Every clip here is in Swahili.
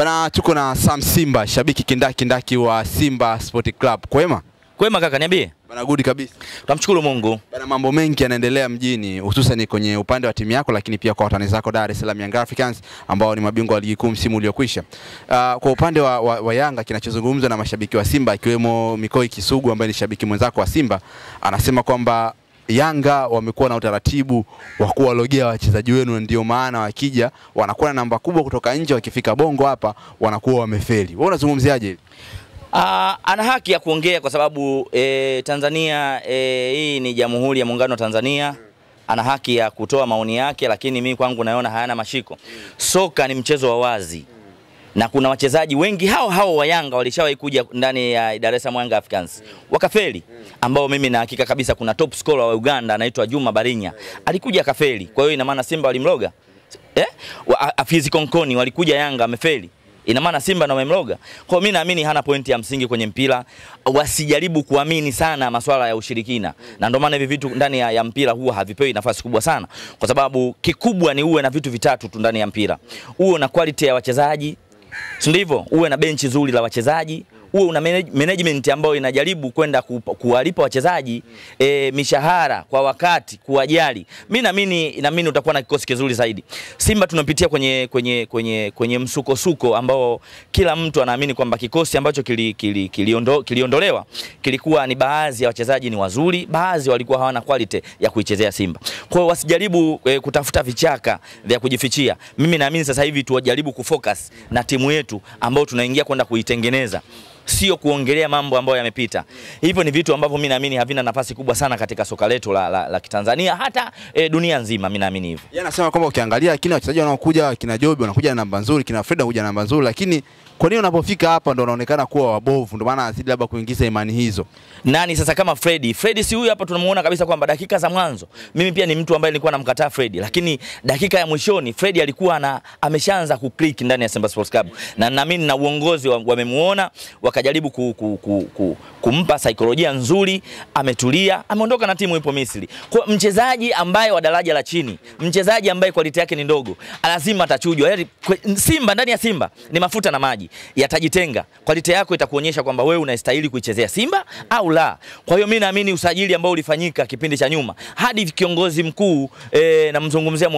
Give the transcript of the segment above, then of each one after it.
Bana, tuko na Sam Simba, shabiki kindakindaki wa Simba Sport Club. Kwema? Kwema kaka, niambie. Bana, good kabisa. Tunamshukuru Mungu. Bana, mambo mengi yanaendelea mjini, hususan kwenye upande wa timu yako, lakini pia kwa watani zako Dar es Salaam Young Africans ambao ni mabingwa wa ligi kuu msimu uliokwisha. Uh, kwa upande wa, wa, wa Yanga kinachozungumzwa na mashabiki wa Simba akiwemo Mikoi Kisugu ambaye ni shabiki mwenzako wa Simba anasema kwamba Yanga wamekuwa na utaratibu wa kuwalogea wachezaji wenu, ndio maana wakija wanakuwa na namba kubwa kutoka nje, wakifika Bongo hapa wanakuwa wamefeli. Wewe unazungumziaje hili? Uh, ana haki ya kuongea kwa sababu e, Tanzania e, hii ni Jamhuri ya Muungano wa Tanzania. Ana haki ya kutoa maoni yake, lakini mimi kwangu naona hayana mashiko. Soka ni mchezo wa wazi na kuna wachezaji wengi hao hao wa Yanga walishawahi kuja ndani ya Dar es Salaam Young Africans. Wakafeli, ambao mimi na hakika kabisa kuna top scorer wa Uganda anaitwa Juma Barinya. Alikuja akafeli. Kwa hiyo ina maana Simba walimloga? Eh? Wa- Afizi Konkoni walikuja Yanga amefeli. Ina maana Simba na wamemloga. Kwa mimi naamini hana pointi ya msingi kwenye mpira, wasijaribu kuamini sana masuala ya ushirikina, na ndio maana hivi vitu ndani ya, ya mpira huwa havipewi nafasi kubwa sana, kwa sababu kikubwa ni uwe na vitu vitatu tu ndani ya mpira, uwe na quality ya wachezaji, si ndivyo? Uwe na benchi zuri la wachezaji uwe una manage- management ambayo inajaribu kwenda kuwalipa wachezaji e, mishahara kwa wakati, kuwajali. Mimi naamini naamini utakuwa na kikosi kizuri zaidi. Simba tunapitia kwenye kwenye kwenye kwenye msukosuko ambao kila mtu anaamini kwamba kikosi ambacho kili, kili, kiliondo, kiliondolewa kilikuwa ni baadhi ya wachezaji ni wazuri, baadhi walikuwa hawana quality ya kuichezea Simba. Kwa hiyo wasijaribu e, kutafuta vichaka vya kujifichia. Mimi naamini sasa hivi tuwajaribu kufocus na timu yetu ambayo tunaingia kwenda kuitengeneza sio kuongelea mambo ambayo yamepita. Hivyo ni vitu ambavyo mimi naamini havina nafasi kubwa sana katika soka letu la, la, la Kitanzania hata e, dunia nzima, mimi naamini hivyo. Yeye anasema kwamba ukiangalia kina wachezaji wanaokuja kina Jobi wanakuja na namba nzuri, kina Fred wanakuja na namba nzuri, lakini kwa nini unapofika hapa ndo unaonekana kuwa wabovu? Ndio maana azidi labda kuingiza imani hizo. Nani sasa kama Fredi? Fredi si huyu hapa tunamuona kabisa kwamba dakika za mwanzo, mimi pia ni mtu ambaye nilikuwa namkataa Fredi, lakini dakika ya mwishoni Fredi alikuwa na ameshaanza kuclick ndani ya Simba Sports Club, na naamini na uongozi wa- wamemuona wakajaribu ku, ku, ku, ku, kumpa saikolojia nzuri, ametulia, ameondoka na timu ipo Misri. Kwa mchezaji ambaye wa daraja la chini, mchezaji ambaye kwaliti yake ni ndogo, lazima atachujwa. Yaani Simba ndani ya Simba ni mafuta na maji, yatajitenga. Quality yako itakuonyesha kwamba wewe unastahili kuichezea Simba au la. Kwa hiyo mimi naamini usajili ambao ulifanyika kipindi cha nyuma hadi kiongozi mkuu e, namzungumzia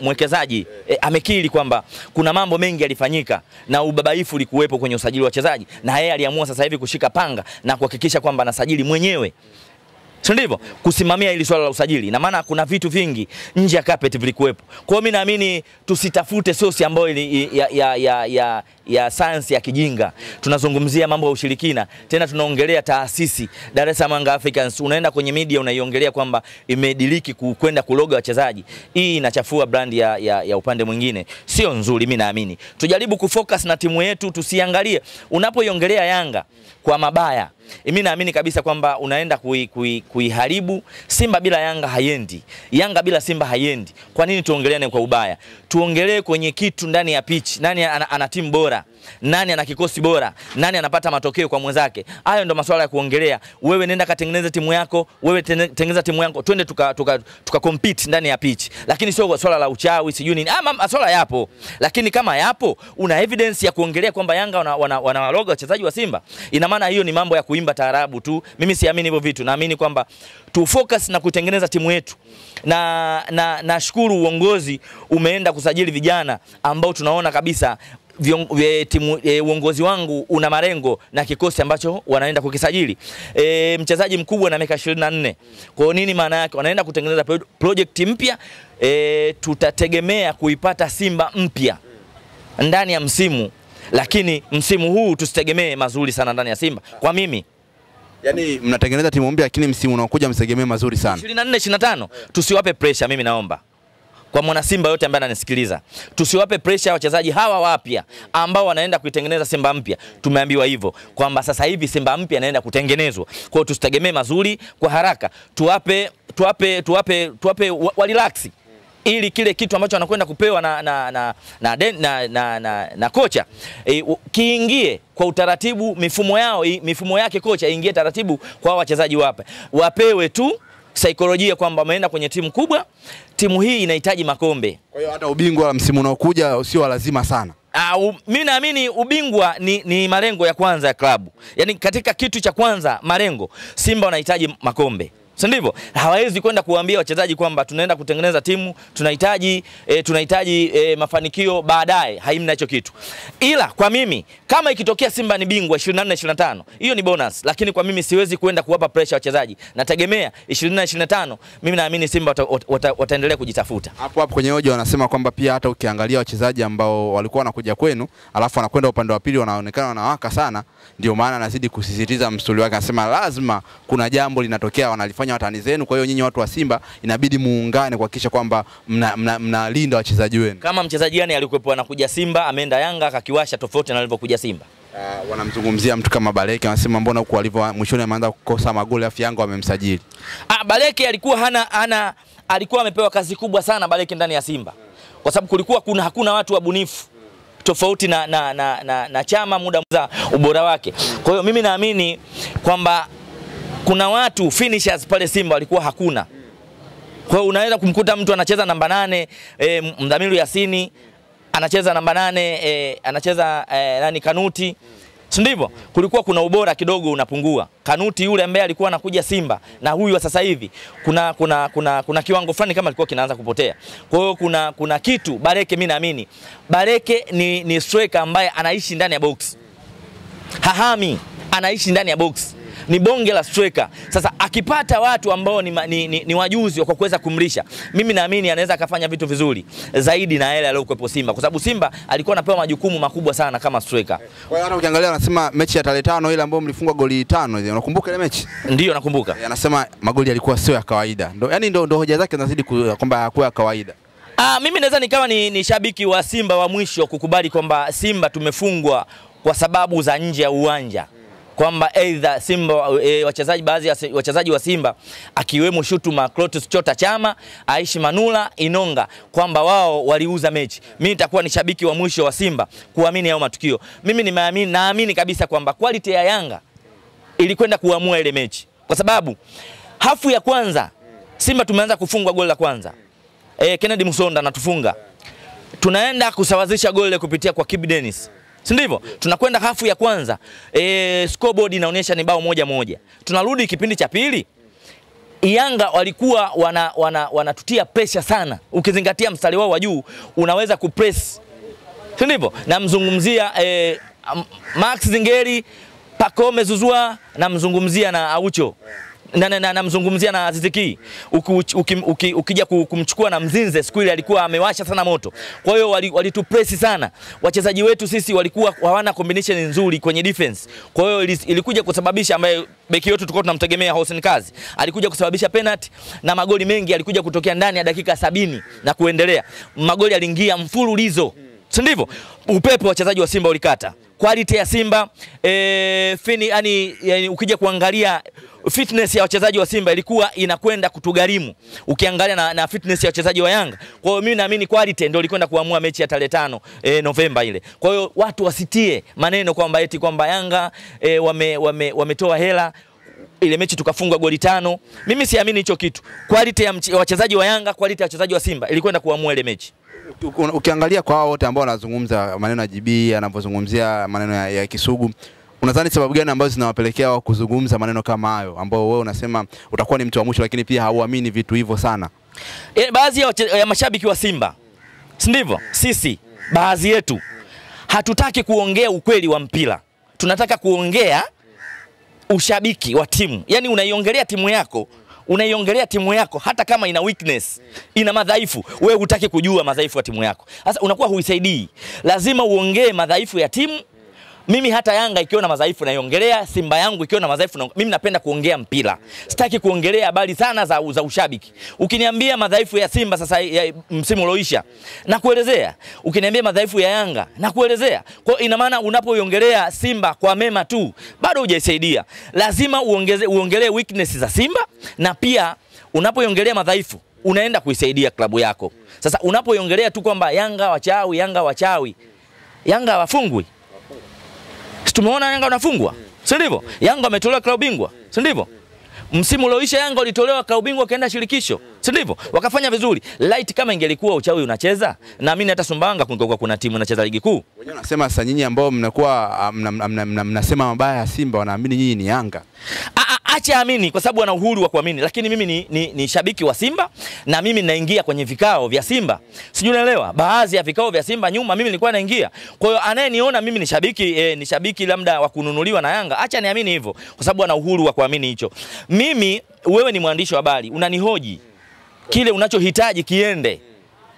mwekezaji e, amekiri kwamba kuna mambo mengi yalifanyika na ubabaifu ulikuwepo kwenye usajili wa wachezaji, na yeye aliamua sasa hivi kushika panga na kuhakikisha kwamba anasajili mwenyewe si ndivyo? Kusimamia hili swala la usajili, na maana kuna vitu vingi nje ya carpet vilikuwepo. Kwa hiyo mimi naamini tusitafute sosi ambayo ya, ya, ya, ya, ya sayansi ya kijinga. Tunazungumzia mambo ya ushirikina, tena tunaongelea taasisi Dar es Salaam Africans. Unaenda kwenye media unaiongelea kwamba imediliki kwenda kuloga wachezaji. Hii inachafua brand ya, ya, ya upande mwingine, sio nzuri. Mimi naamini tujaribu kufocus na timu yetu, tusiangalie unapoiongelea Yanga kwa mabaya mimi naamini kabisa kwamba unaenda kuiharibu kui- kui- Simba. Bila Yanga haiendi, Yanga bila Simba haiendi. Kwa nini tuongeleane kwa ubaya? Tuongelee kwenye kitu ndani ya pitch. Nani ana, ana timu bora? Nani ana kikosi bora? Nani anapata matokeo kwa mwenzake? Hayo ndo masuala ya kuongelea. Wewe nenda katengeneze timu yako, wewe tengeneza timu yako, twende tuka, tuka, tuka compete ndani ya pitch, lakini sio swala la uchawi sijui nini. Ama masuala yapo, lakini kama yapo, una evidence ya kuongelea kwamba Yanga wanawaloga wana, wana wachezaji wa Simba, ina maana hiyo ni mambo ya kuimba taarabu tu. Mimi siamini hivyo vitu, naamini kwamba tu focus na kutengeneza timu yetu, na na nashukuru uongozi umeenda kusajili vijana ambao tunaona kabisa vion, vye, timu, e, uongozi wangu una malengo na kikosi ambacho wanaenda kukisajili. E, mchezaji mkubwa na miaka 24. Kwa hiyo nini maana yake? Wanaenda kutengeneza pro- project mpya. E, tutategemea kuipata Simba mpya ndani ya msimu, lakini msimu huu tusitegemee mazuri sana ndani ya Simba. Kwa mimi Yaani mnatengeneza timu mpya, lakini msimu unaokuja msitegemee mazuri sana. 24 25 tusiwape pressure, mimi naomba kwa mwana Simba yote ambaye ananisikiliza, tusiwape pressure wachezaji hawa wapya ambao wanaenda kuitengeneza Simba mpya. Tumeambiwa hivyo kwamba sasa hivi Simba mpya inaenda kutengenezwa, kwa hiyo tusitegemee mazuri kwa haraka, tuwape tuwape tuwape tuwape wa, relax. Ili kile kitu ambacho anakwenda kupewa na, na, na, na, den- na, na, na, na kocha e, kiingie kwa utaratibu, mifumo yao mifumo yake kocha iingie taratibu kwa wachezaji wape. Wapewe tu saikolojia kwamba ameenda kwenye timu kubwa, timu hii inahitaji makombe. Kwa hiyo hata ubingwa wa msimu unaokuja sio wa lazima sana. Uh, mimi naamini ubingwa ni, ni malengo ya kwanza ya klabu. Yaani katika kitu cha kwanza malengo, Simba wanahitaji makombe. Si ndivyo? Hawawezi kwenda kuwaambia wachezaji kwamba tunaenda kutengeneza timu, tunahitaji e, tunahitaji e, mafanikio baadaye. Haimna hicho kitu. Ila kwa mimi kama ikitokea Simba ni bingwa 24 25, hiyo ni bonus, lakini kwa mimi siwezi kwenda kuwapa pressure wachezaji. Nategemea 24 25, mimi naamini Simba wata, wata, wataendelea kujitafuta. Hapo hapo kwenye hoja wanasema kwamba pia hata ukiangalia wachezaji ambao walikuwa wanakuja kwenu alafu wanakwenda upande wa pili wanaonekana wanawaka sana, ndio maana anazidi kusisitiza msuli wake, anasema lazima kuna jambo linatokea wanalifanya watani zenu. Kwa hiyo nyinyi watu wa Simba inabidi muungane kuhakikisha kwamba mnalinda mna, mna, mna wachezaji wenu. Kama mchezaji gani alikuwepo anakuja Simba ameenda Yanga akakiwasha tofauti na alivyokuja Simba? Uh, wanamzungumzia mtu kama Baleke, wanasema mbona huko alivyo mwishoni ameanza kukosa magoli afu Yanga wamemsajili. Ah, Baleke alikuwa hana, hana alikuwa amepewa kazi kubwa sana Baleke ndani ya Simba, kwa sababu kulikuwa kuna hakuna watu wabunifu tofauti na, na, na, na, na Chama muda za ubora wake. Kwa hiyo mimi naamini kwamba kuna watu finishers pale Simba walikuwa hakuna. Kwa hiyo unaweza kumkuta mtu anacheza namba nane e, Mdhamiru Yasini anacheza namba nane e, anacheza e, nani Kanuti si ndivyo? Kulikuwa kuna ubora kidogo unapungua. Kanuti yule ambaye alikuwa anakuja Simba na huyu wa sasa hivi kuna, kuna, kuna, kuna kiwango fulani kama alikuwa kinaanza kupotea. Kwa hiyo kuna, kuna kitu Bareke, mimi naamini Bareke ni, ni striker ambaye anaishi ndani ya box, hahami, anaishi ndani ya box ni bonge la striker. Sasa akipata watu ambao ni, ni, ni, ni wajuzi kwa kuweza kumlisha, mimi naamini anaweza akafanya vitu vizuri zaidi na yale aliyokuwepo Simba, kwa sababu Simba alikuwa anapewa majukumu makubwa sana kama striker. Kwa hiyo hata ukiangalia anasema mechi ya tarehe tano ile ambayo mlifungwa goli tano ile, unakumbuka ile mechi? Ndio nakumbuka. Anasema magoli yalikuwa sio ya kawaida, ndo yani ndo, ndo hoja zake zinazidi kwamba hakuwa ya kawaida. Ah, mimi naweza nikawa ni, ni shabiki wa Simba wa mwisho kukubali kwamba Simba tumefungwa kwa sababu za nje ya uwanja kwamba aidha Simba e, wachezaji baadhi ya wachezaji wa Simba akiwemo Shutuma Clatous Chota Chama, Aishi Manula, Inonga kwamba wao waliuza mechi. Mimi nitakuwa ni shabiki wa mwisho wa Simba kuamini hayo matukio. Mimi nimeamini, naamini kabisa kwamba quality ya Yanga ilikwenda kuamua ile mechi, kwa sababu hafu ya kwanza Simba tumeanza kufungwa goli la kwanza e, Kennedy Musonda anatufunga, tunaenda kusawazisha goli kupitia kwa Kibu Dennis si ndivyo? Yeah. Tunakwenda hafu ya kwanza e, scoreboard inaonyesha ni bao moja moja. Tunarudi kipindi cha pili, Yanga walikuwa wana, wana, wanatutia pressure sana, ukizingatia mstari wao wa juu unaweza kupress, si ndivyo? Namzungumzia e, Max Zingeri, Pacome Zuzua, namzungumzia na Aucho namzungumzia na, na, na Aziziki uki, uki, uki, ukija kumchukua na Mzinze siku ile alikuwa amewasha sana moto. Kwa hiyo walitupresi wali sana wachezaji wetu sisi, walikuwa hawana combination nzuri kwenye defense. Kwa hiyo ilikuja kusababisha, ambaye beki wetu tulikuwa tunamtegemea Hussein Kazi alikuja kusababisha penalty na magoli mengi alikuja kutokea ndani ya dakika sabini na kuendelea, magoli aliingia mfululizo, si ndivyo? Upepo wachezaji wa Simba ulikata quality ya Simba e, fini, yani, yani, ukija kuangalia fitness ya wachezaji wa Simba ilikuwa inakwenda kutugharimu ukiangalia na, na fitness ya wachezaji wa Yanga. Kwa hiyo mimi naamini quality ndio ilikwenda kuamua mechi ya tarehe tano e, Novemba ile. Kwa hiyo watu wasitie maneno kwamba eti kwamba Yanga e, wame, wame, wametoa hela ile mechi tukafungwa goli tano. Mimi siamini hicho kitu. Quality ya wachezaji wa Yanga, quality ya wachezaji wa Simba ilikwenda kuamua ile mechi. Ukiangalia kwa hao wote ambao wanazungumza maneno ya GB, anavyozungumzia maneno ya, ya Kisugu, unadhani sababu gani ambazo zinawapelekea wao kuzungumza maneno kama hayo, ambao wewe unasema utakuwa ni mtu wa mwisho, lakini pia hauamini vitu hivyo sana? E, baadhi ya, ya mashabiki wa Simba, si ndivyo? Sisi baadhi yetu hatutaki kuongea ukweli wa mpira, tunataka kuongea ushabiki wa timu, yani unaiongelea timu yako unaiongelea timu yako hata kama ina weakness, ina madhaifu, wewe hutaki kujua madhaifu ya timu yako. Sasa unakuwa huisaidii, lazima uongee madhaifu ya timu. Mimi hata Yanga ikiwa na madhaifu naiongelea, Simba yangu ikiwa na madhaifu na... mimi napenda kuongea mpira, sitaki kuongelea habari sana za, za ushabiki. Ukiniambia madhaifu ya Simba sasa ya msimu ulioisha na kuelezea, ukiniambia madhaifu ya Yanga na kuelezea. Kwa ina maana unapoiongelea Simba kwa mema tu bado hujaisaidia, lazima uongeze, uongelee weakness za Simba na pia unapoiongelea madhaifu unaenda kuisaidia klabu yako. Sasa unapoiongelea tu kwamba Yanga wachawi, Yanga wachawi, Yanga hawafungwi tumeona Yanga wanafungwa, si ndivyo? Yanga ametolewa klabu bingwa, si ndivyo? Msimu ulioisha Yanga ulitolewa klabu bingwa kaenda shirikisho, si ndivyo? Wakafanya vizuri. Light kama ingelikuwa uchawi unacheza, naamini hata Sumbawanga kungekuwa kuna timu inacheza ligi kuu. Wenyewe wanasema sasa nyinyi ambao mnakuwa ah, mna- mna- mna- mna- mnasema mabaya ya Simba wanaamini nyinyi ni Yanga. A- a- Acha amini kwa sababu ana uhuru wa kuamini, lakini mimi ni, ni, ni shabiki wa Simba na mimi naingia kwenye vikao vya Simba, sijui unaelewa. Baadhi ya vikao vya Simba nyuma mimi nilikuwa naingia. Kwa hiyo anayeniona mimi ni shabiki eh, ni shabiki labda wa kununuliwa na Yanga, acha niamini hivyo, kwa sababu ana uhuru wa kuamini hicho. Mimi, wewe ni mwandishi wa habari, unanihoji kile unachohitaji kiende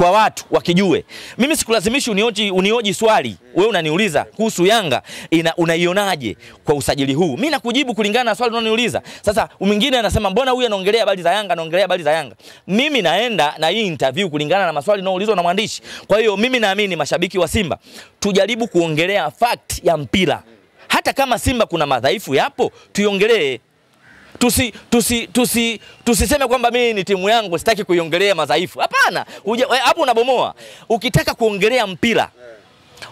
kwa watu wakijue. Mimi sikulazimishi unioji, unioji swali, wewe unaniuliza kuhusu Yanga ina, unaionaje kwa usajili huu? Mimi nakujibu kulingana na swali unaloniuliza. Sasa mwingine anasema mbona huyu anaongelea habari za Yanga, anaongelea habari za Yanga. Mimi naenda na hii interview kulingana na maswali yanayoulizwa na mwandishi. Kwa hiyo mimi naamini mashabiki wa Simba tujaribu kuongelea fact ya mpira. Hata kama Simba kuna madhaifu yapo, tuiongelee tusi tusi tusi tusiseme kwamba mimi ni timu yangu sitaki kuiongelea madhaifu. Hapana, hapo unabomoa. Ukitaka kuongelea mpira,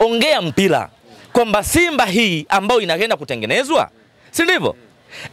ongea mpira kwamba Simba hii ambayo inaenda kutengenezwa, si ndivyo?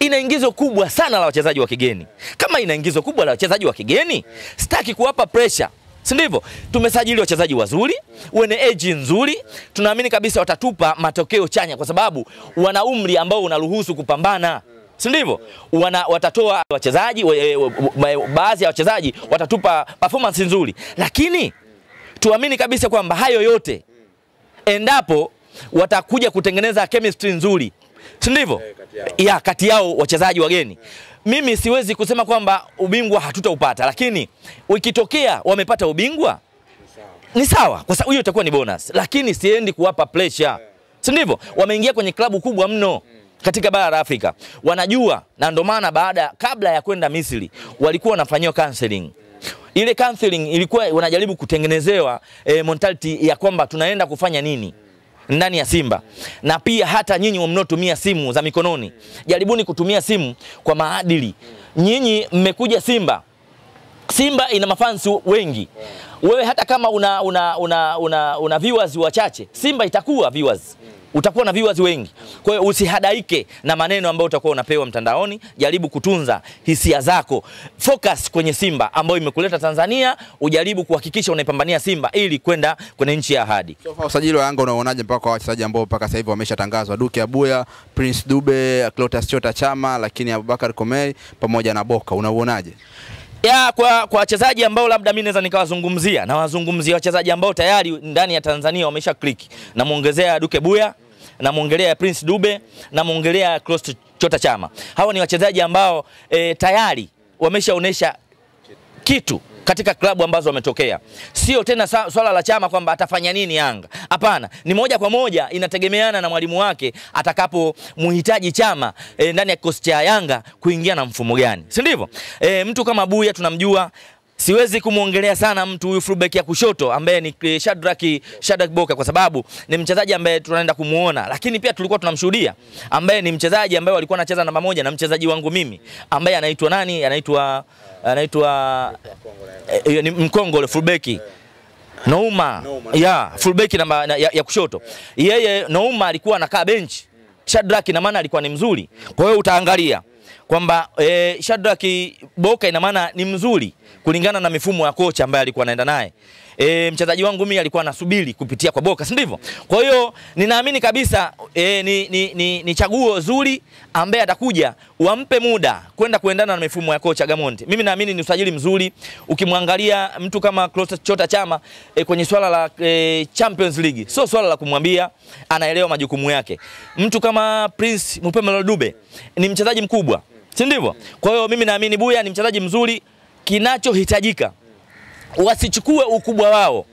Ina ingizo kubwa sana la wachezaji wa kigeni. Kama ina ingizo kubwa la wachezaji wa kigeni, sitaki kuwapa pressure si ndivyo? Tumesajili wachezaji wazuri wenye age nzuri, tunaamini kabisa watatupa matokeo chanya, kwa sababu wana umri ambao unaruhusu kupambana si ndivyo? Wana watatoa wachezaji we- baadhi ya wachezaji watatupa performance nzuri, lakini tuamini kabisa kwamba hayo yote endapo watakuja kutengeneza chemistry nzuri, si ndivyo? Ya kati yao wachezaji wageni. Mimi siwezi kusema kwamba ubingwa hatutaupata, lakini ikitokea wamepata ubingwa ni sawa, kwa sababu hiyo itakuwa ni bonus, lakini siendi kuwapa pressure, si ndivyo? Wameingia kwenye klabu kubwa mno katika bara la Afrika, wanajua, na ndio maana baada kabla ya kwenda Misri walikuwa wanafanyiwa counseling. Ile counseling ilikuwa wanajaribu kutengenezewa e, mentality ya kwamba tunaenda kufanya nini ndani ya Simba, na pia hata nyinyi mnaotumia simu za mikononi, jaribuni kutumia simu kwa maadili. Nyinyi mmekuja Simba Simba ina mafansi wengi. Wewe hata kama una, una, una, una, una viewers wachache, Simba itakuwa viewers utakuwa na viewers wengi. Kwa hiyo usihadaike na maneno ambayo utakuwa unapewa mtandaoni, jaribu kutunza hisia zako, focus kwenye Simba ambayo imekuleta Tanzania, ujaribu kuhakikisha unaipambania Simba ili kwenda kwenye nchi ya ahadi. So far usajili wa Yanga unaonaje mpaka kwa wachezaji ambao mpaka sasa hivi wameshatangazwa? Duke Abuya, Prince Dube, Clatous Chota Chama, lakini Abubakar Komei pamoja na Boka, unauonaje? Ya kwa kwa wachezaji ambao labda mimi naweza nikawazungumzia na wazungumzia wachezaji ambao tayari ndani ya Tanzania wamesha click. Namuongezea Duke Buya, namuongelea Prince Dube, namuongelea Cross Chota Chama. Hawa ni wachezaji ambao e, tayari wameshaonesha kitu katika klabu ambazo wametokea. Sio tena swala la Chama kwamba atafanya nini Yanga. Hapana, ni moja kwa moja inategemeana na mwalimu wake atakapomhitaji Chama e, ndani ya kikosi cha Yanga kuingia na mfumo gani, si ndivyo? E, mtu kama Buya tunamjua Siwezi kumwongelea sana mtu huyu fullback ya kushoto ambaye ni eh, Shadrack Shadrack Boka kwa sababu ni mchezaji ambaye tunaenda kumuona, lakini pia tulikuwa tunamshuhudia ambaye ni mchezaji ambaye walikuwa anacheza namba moja na mchezaji wangu mimi ambaye anaitwa nani? Anaitwa anaitwa eh, ni Mkongo fullback Nouma, ya fullback namba ya, ya kushoto. Yeye Nouma alikuwa anakaa benchi Shadrack na maana alikuwa ni mzuri. Kwa hiyo utaangalia kwamba e, Shadrack Boka ina maana ni mzuri kulingana na mifumo ya kocha ambaye alikuwa anaenda naye. E, mchezaji wangu mimi alikuwa anasubiri kupitia kwa Boka, si ndivyo? Kwa hiyo ninaamini kabisa e, ni, ni, ni, ni chaguo zuri ambaye atakuja, wampe muda kwenda kuendana na mifumo ya kocha Gamondi. Mimi naamini ni usajili mzuri. Ukimwangalia mtu kama Clatous Chota Chama e, kwenye swala la e, Champions League sio swala la kumwambia, anaelewa majukumu yake. Mtu kama Prince Mupemelo Dube ni mchezaji mkubwa, si ndivyo? Kwa hiyo mimi naamini Buya ni mchezaji mzuri, kinachohitajika wasichukue ukubwa wao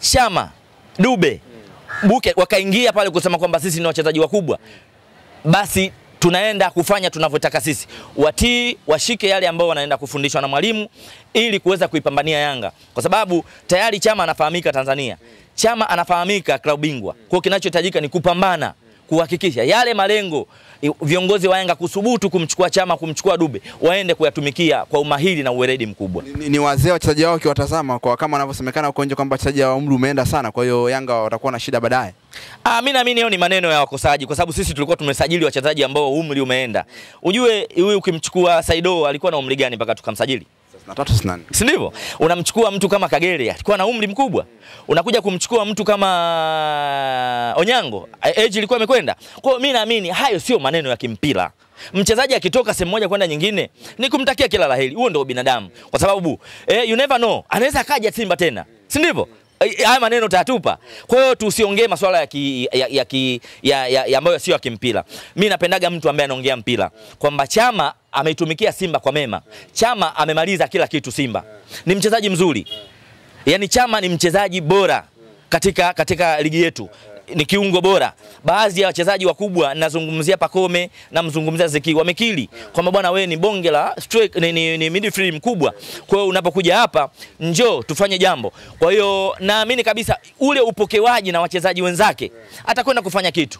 Chama, Dube, Buke wakaingia pale kusema kwamba sisi ni wachezaji wakubwa, basi tunaenda kufanya tunavyotaka sisi. Watii, washike yale ambayo wanaenda kufundishwa na mwalimu ili kuweza kuipambania Yanga, kwa sababu tayari Chama anafahamika Tanzania, Chama anafahamika klabu bingwa. Kwa hiyo kinachohitajika ni kupambana kuhakikisha yale malengo viongozi wa Yanga kusubutu kumchukua Chama, kumchukua Dube, waende kuyatumikia kwa umahiri na uweredi mkubwa. Ni, ni wazee wachezaji wao ukiwatazama kwa kama wanavyosemekana huko nje kwamba wachezaji wa umri umeenda sana, kwa hiyo Yanga watakuwa na shida baadaye. Ah, mimi naamini hiyo ni maneno ya wakosaji kwa sababu sisi tulikuwa tumesajili wachezaji ambao umri umeenda. Ujue huyu ukimchukua Saido alikuwa na umri gani mpaka tukamsajili? Si ndivyo? Unamchukua mtu kama Kagere alikuwa na umri mkubwa, unakuja kumchukua mtu kama Onyango age ilikuwa imekwenda. Kwa hiyo mimi naamini hayo sio maneno ya kimpira. Mchezaji akitoka sehemu moja kwenda nyingine ni kumtakia kila la heri, huo ndio binadamu, kwa sababu eh, you never know, anaweza akaja Simba tena, si ndivyo? Eh, Haya maneno utayatupa. Kwa hiyo tusiongee masuala ya, ki, ya, ya, ki, ya, ya, ya ambayo sio ya kimpira. Mimi napendaga mtu ambaye anaongea mpira kwamba Chama ameitumikia Simba kwa mema. Chama amemaliza kila kitu Simba, ni mchezaji mzuri, yaani Chama ni mchezaji bora katika, katika ligi yetu ni kiungo bora. Baadhi ya wachezaji wakubwa nazungumzia Pakome, namzungumzia Zeki, wamekili kwamba bwana, wewe ni bonge la strike, ni, ni, ni midfield mkubwa. Kwa hiyo unapokuja hapa, njoo tufanye jambo. Kwa hiyo naamini kabisa ule upokewaji na wachezaji wenzake atakwenda kufanya kitu.